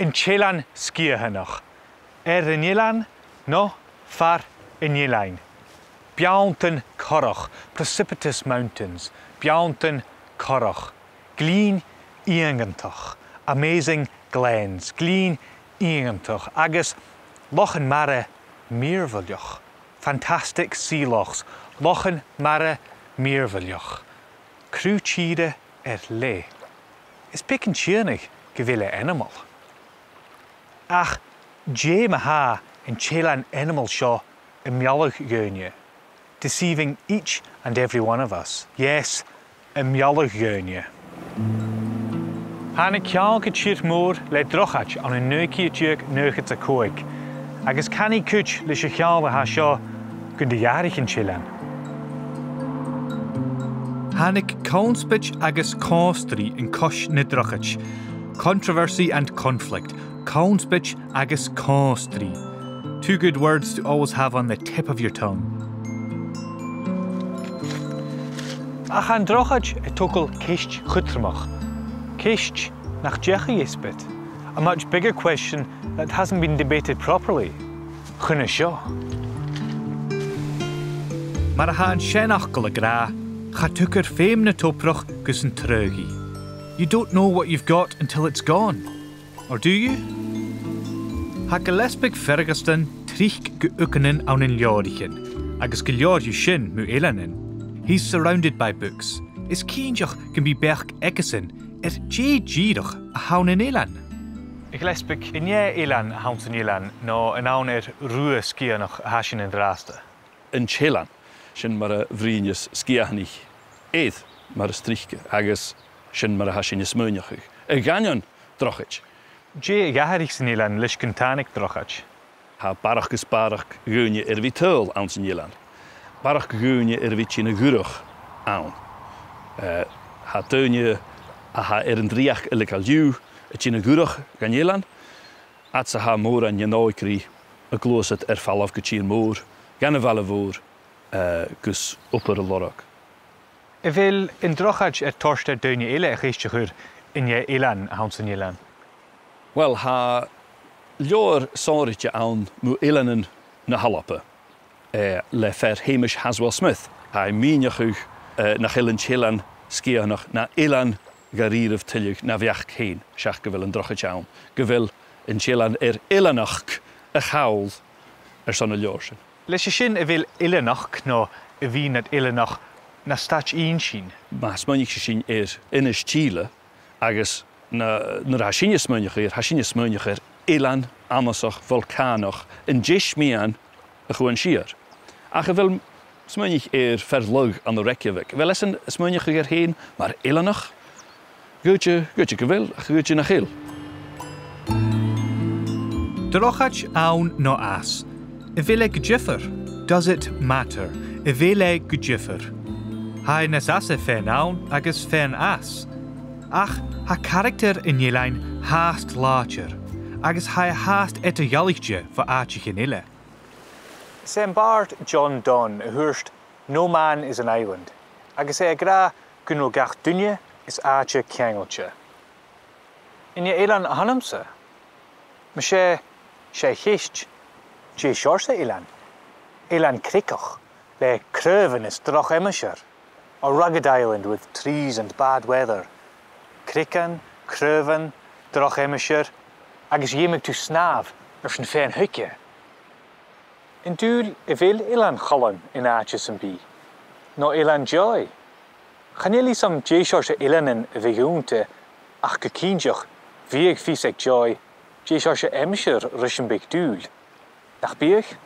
in Chelan skierhennig. Er in Jelan, no, far in Jelain. Bjaunten korach, precipitous mountains, bjaunten korach. Glien Ingentoch amazing glens, glien Ingentoch agus lochen mare meerveljach. Fantastic sea lochs, lochen mare meerveljach. Kruchide er le. Is pikken gewille animal. ach Jay Maha and Chelan Animal Shaw Imyalagurnia, deceiving each and every one of us. Yes, Imyalagurnia. Hanna cial go tíir mór le drochait an an nuiciíteag nuchat a cóig, agus caní cúit leis a cheal a seo gon de dhearich an Chilean. Hannig Cownspitch agus Cawstry yn cosh na drochach, controversy and conflict. Kaunsbitch agus Konstri. Two good words to always have on the tip of your tongue. Achan drochaj e tokol kish chutramach. Kish nach jechi isbit. A much bigger question that hasn't been debated properly. Chunasho. Mar a han shenach golagra, chatukur fem na toprach gusen trugi. You don't know what you've got until it's gone. Or do you? Ha gelespig fergastan trich geukkenen aan een jordichen, agus geljordje shin mu elanen. He's surrounded by books. Is kienjach can be berch ekkesen, er j jirach a haunen elan. Ik lesbig in er a elan yn eilen, no een aan er noch a hasyn yn draaste. Yn chelan, sy'n maar a vriendjes skianich. Eid, maar a strichke, agus sin mar e, a ha sin is smúneach chuig. I gaion drochit. Dé gaharich san Ilan leis cyntánig drochat. Ha barach gus barach gúne ar bhí túil an san Ilan. Barach gúne ar bhí sin na gúrach an. ha túne a ha ar an dríach i lecal dú a sin na gúrach gan Ilan, at ha mór an nnáicrí a glósat ar fallaf e, go tín mór, gan a bhela bhór gus upar a lorach. E fel yn drochad e torsta dyn eile eich eisiau chwyr yn ie elan a hawn sy'n elan? Wel, ha lio'r sorich awn mw elan yn na halapa. E, le fer Hamish Haswell Smith. Ha i mi nychwch e, na chylan chylan sgianach na elan garir of tyliwg na fiach cyn siach gyfel yn drochad awn. Gyfel yn chylan er elanach y chawl yr son y lio'r sy'n. Le i sy'n e fel no y fi nad elanach na stať inšin. Má smenich is in Chile agus na, na hasine smenich hasine smenich ilan amasach volcanoch in jismian a chuan siar. Ach a bhfuil smenich verlug an de Reykjavik. Wel is een smenich er heen, maar Elanach, Gutje, gutje gewil, gutje na gil. Drochach aun no as. Vele gejiffer. Does it matter? Vele gejiffer hainasase fernaun agus fern as. Ach ha karakter in lijn haast lacher, agus hij haast etterjalligje voor aartje genille. Zijn John Donne hoorst: No Man is an Island, agus e gra kunnen gach dunje is aartje kengeltje. In je elan hannemse, maar sé sé gist, sé elan, elan krikkoch, le kreuven is droch emmerser. A rugged island with trees and bad weather. Crican, Creuven, Drochemishire, agus dhéimeach tú snáb ar sin féin thuice. In dúil i bhéil ilan cholan in áte san bí, nó ilan joy. Chanélí sam déisio se ilanan a bhíúnta e, ach go cíneach bhíag fís ag e joy, déisio se emisiir risin beag dúil. Nach bíoch?